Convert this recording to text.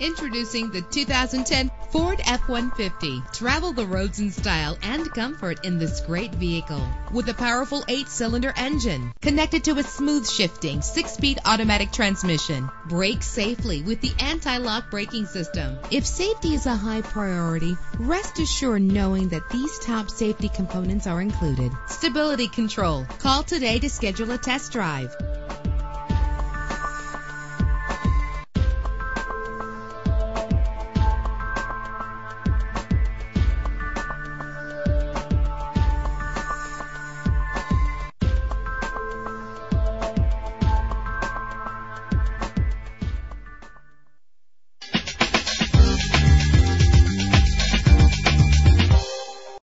Introducing the 2010 Ford F-150. Travel the roads in style and comfort in this great vehicle. With a powerful eight-cylinder engine connected to a smooth shifting six-speed automatic transmission. Brake safely with the anti-lock braking system. If safety is a high priority, rest assured knowing that these top safety components are included. Stability control. Call today to schedule a test drive.